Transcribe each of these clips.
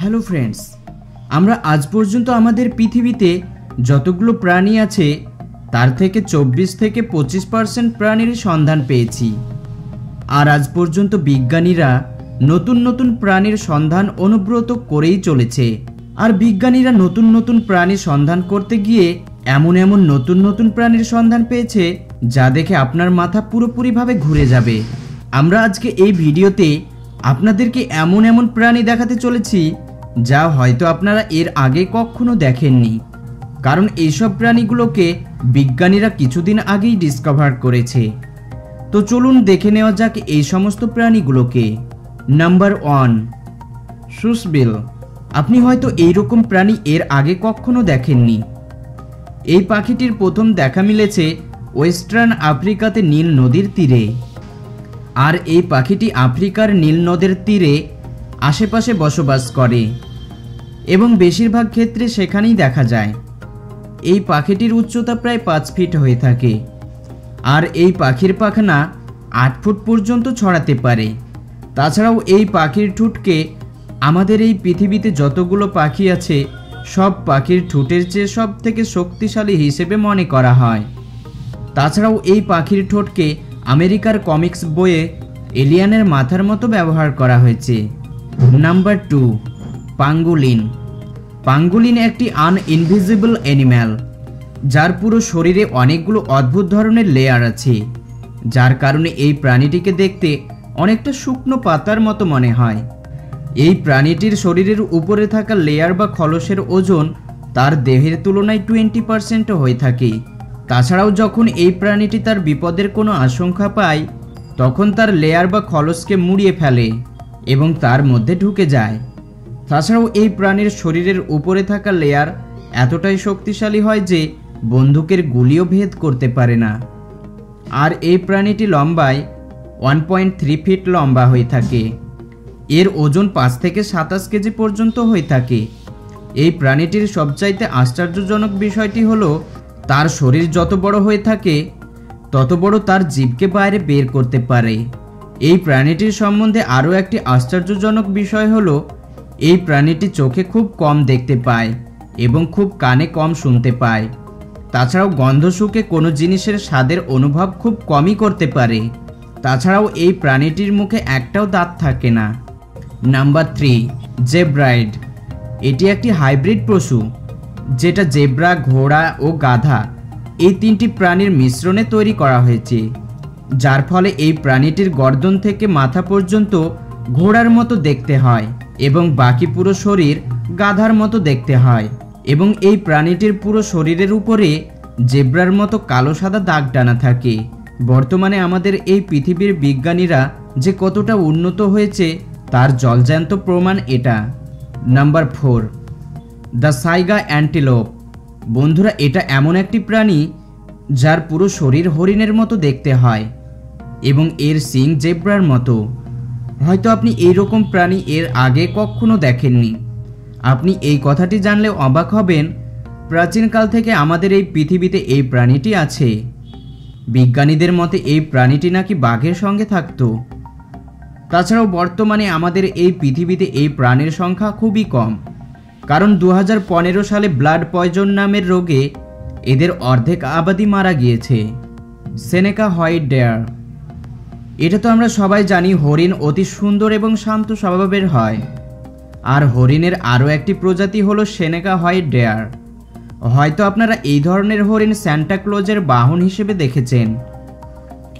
Hello friends, আমরা আজ পর্যন্ত আমাদের পৃথিবীতে যতগুলো প্রাণী আছে, তার থেকে চব্বিশ থেকে পঁচিশ পার্সেন্ট প্রাণীর সন্ধান পেয়েছি। আর আজ পর্যন্ত বিজ্ঞানীরা নতুন নতুন প্রাণীর সন্ধান অনুব্রত করেই চলেছে। আর বিজ্ঞানীরা নতুন নতুন প্রাণীর সন্ধান করতে গিয়ে এমন এমন নতুন নতুন প্রাণীর সন্ধান পেয়েছে, যা দেখে আপনার মাথা পুরোপুরিভাবে ঘুরে যাবে। আমরা আজকে এই ভিডিওতে আপনাদেরকে এমন এমন প্রাণী দেখাতে চলেছি যা হয়তো আপনারা এর আগে কখনো দেখেননি। কারণ এইসব প্রাণীগুলোকে বিজ্ঞানীরা কিছুদিন আগেই ডিসকভার করেছে। তো চলুন দেখে নেওয়া যাক এই সমস্ত প্রাণীগুলোকে। নাম্বার ওয়ান সুসবিল আপনি হয়তো এইরকম প্রাণী এর আগে কখনো দেখেননি। এই পাখিটির প্রথম দেখা মিলেছে ওয়েস্টার্ন আফ্রিকাতে নীল নদীর তীরে। আর এই পাখিটি আফ্রিকার নীল নদের তীরে আশেপাশে বসবাস করে। এবং বেশিরভাগ ক্ষেত্রে সেখানেই দেখা যায়। এই পাখিটির উচ্চতা প্রায় পাঁচ ফিট হয়ে থাকে। আর এই পাখির পাখনা আট ফুট পর্যন্ত ছড়াতে পারে। তাছাড়াও এই পাখির ঠোঁটকে আমাদের এই পৃথিবীতে যতগুলো পাখি আছে, সব পাখির ঠোঁটের চেয়ে সব থেকে শক্তিশালী হিসেবে মনে করা হয়। তাছাড়াও এই পাখির ঠোঁটকে আমেরিকার কমিক্স বইয়ে এলিয়ানের মাথার মতো ব্যবহার করা হয়েছে। Number two, পাঙ্গুলিন। পাঙ্গুলিন একটি আনইনভিজিবল অ্যানিম্যাল যার পুরো শরীরে অনেকগুলো অদ্ভুত ধরনের লেয়ার আছে, যার কারণে এই প্রাণীটিকে দেখতে অনেকটা শুকনো পাতার মতো মনে হয়। এই প্রাণীটির শরীরের উপরে থাকা লেয়ার বা খলসের ওজন তার দেহের তুলনায় টোয়েন্টি পার্সেন্টও হয়ে থাকে। তাছাড়াও যখন এই প্রাণীটি তার বিপদের কোনো আশঙ্কা পায়, তখন তার লেয়ার বা খলসকে মুড়িয়ে ফেলে এবং তার মধ্যে ঢুকে যায়। তাছাড়াও এই প্রাণীর শরীরের উপরে থাকা লেয়ার এতটাই শক্তিশালী হয় যে বন্দুকের গুলিও ভেদ করতে পারে না। আর এই প্রাণীটি লম্বায় ওয়ান পয়েন্ট থ্রি ফিট লম্বা হয়ে থাকে। এর ওজন পাঁচ থেকে সাতাশ কেজি পর্যন্ত হয়ে থাকে। এই প্রাণীটির সবচাইতে আশ্চর্যজনক বিষয়টি হলো, তার শরীর যত বড় হয়ে থাকে, তত বড় তার জীবকে বাইরে বের করতে পারে। এই প্রাণীটির সম্বন্ধে আরও একটি আশ্চর্যজনক বিষয় হলো এই প্রাণীটি চোখে খুব কম দেখতে পায় এবং খুব কানে কম শুনতে পায়। তাছাড়াও গন্ধ শুকে কোনো জিনিসের স্বাদের অনুভব খুব কমই করতে পারে। তাছাড়াও এই প্রাণীটির মুখে একটাও দাঁত থাকে না। Number three, zebroid. এটি একটি হাইব্রিড পশু, যেটা জেব্রা, ঘোড়া ও গাধা এই তিনটি প্রাণীর মিশ্রণে তৈরি করা হয়েছে, যার ফলে এই প্রাণীটির গর্দন থেকে মাথা পর্যন্ত ঘোড়ার মতো দেখতে হয়। এবং বাকি পুরো শরীর গাধার মতো দেখতে হয় এবং এই প্রাণীটির পুরো শরীরের উপরে জেব্রার মতো কালো সাদা দাগ টানা থাকে। বর্তমানে আমাদের এই পৃথিবীর বিজ্ঞানীরা যে কতটা উন্নত হয়েছে তার জলজ্যান্ত প্রমাণ এটা। Number four, the saiga antelope. বন্ধুরা, এটা এমন একটি প্রাণী যার পুরো শরীর হরিণের মতো দেখতে হয় এবং এর সিং জেব্রার মতো। হয়তো আপনি এই রকম প্রাণী এর আগে কখনো দেখেননি। আপনি এই কথাটি জানলে অবাক হবেন, প্রাচীনকাল থেকে আমাদের এই পৃথিবীতে এই প্রাণীটি আছে। বিজ্ঞানীদের মতে এই প্রাণীটি নাকি বাঘের সঙ্গে থাকত। তাছাড়াও বর্তমানে আমাদের এই পৃথিবীতে এই প্রাণীর সংখ্যা খুবই কম। কারণ দু হাজার পনেরো সালে ব্লাড পয়জন নামের রোগে এদের অর্ধেক আবাদি মারা গিয়েছে। Seneca white deer. এটা তো আমরা সবাই জানি হরিণ অতি সুন্দর এবং শান্ত স্বভাবের হয়। আর হরিণের আরও একটি প্রজাতি হলো সেনেকা হয় ডেয়ার। হয়তো আপনারা এই ধরনের হরিণ স্যান্টাক্লোজের বাহন হিসেবে দেখেছেন।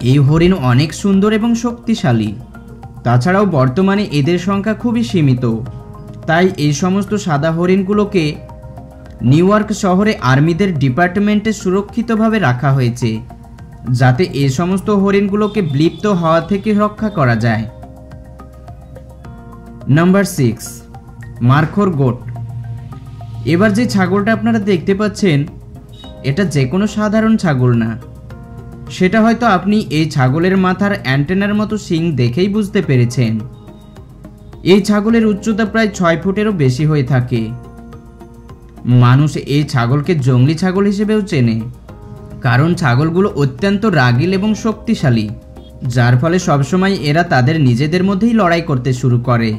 এই হরিণ অনেক সুন্দর এবং শক্তিশালী। তাছাড়াও বর্তমানে এদের সংখ্যা খুবই সীমিত। তাই এই সমস্ত সাদা হরিণগুলোকে নিউ ইয়র্ক শহরে আর্মিদের ডিপার্টমেন্টে সুরক্ষিতভাবে রাখা হয়েছে। যাতে এই সমস্ত হরিণগুলোকে বিলুপ্ত হওয়া থেকে রক্ষা করা যায়। Number six markhor goat. এবার যে ছাগলটা আপনারা দেখতে পাচ্ছেন, এটা যে কোনো সাধারণ ছাগল না। সেটা হয়তো আপনি এই ছাগলের মাথার অ্যান্টেনার মতো শিং দেখেই বুঝতে পেরেছেন। এই ছাগলের উচ্চতা প্রায় ছয় ফুটেরও বেশি হয়ে থাকে। মানুষ এই ছাগলকে জঙ্গলি ছাগল হিসেবেও চেনে। কারণ ছাগলগুলো অত্যন্ত রাগিল এবং শক্তিশালী, যার ফলে সবসময় এরা তাদের নিজেদের মধ্যেই লড়াই করতে শুরু করে।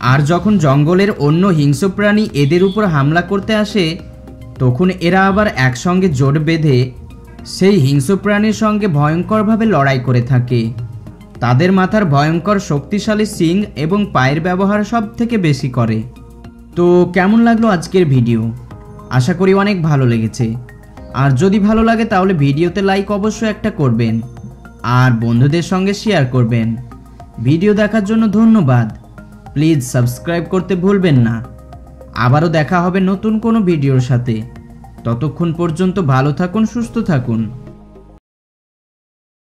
আর যখন জঙ্গলের অন্য হিংস্র প্রাণী এদের উপর হামলা করতে আসে, তখন এরা আবার একসঙ্গে জোট বেঁধে সেই হিংস্র প্রাণীর সঙ্গে ভয়ঙ্করভাবে লড়াই করে থাকে। তাদের মাথার ভয়ঙ্কর শক্তিশালী সিং এবং পায়ের ব্যবহার সব থেকে বেশি করে। তো কেমন লাগল আজকের ভিডিও? আশা করি অনেক ভালো লেগেছে। আর যদি ভালো লাগে তাহলে ভিডিওতে লাইক অবশ্যই একটা করবেন। আর বন্ধুদের সঙ্গে শেয়ার করবেন। ভিডিও দেখার জন্য ধন্যবাদ। প্লিজ সাবস্ক্রাইব করতে ভুলবেন না। আবারও দেখা হবে নতুন কোনো ভিডিওর সাথে। ততক্ষণ পর্যন্ত ভালো থাকুন, সুস্থ থাকুন।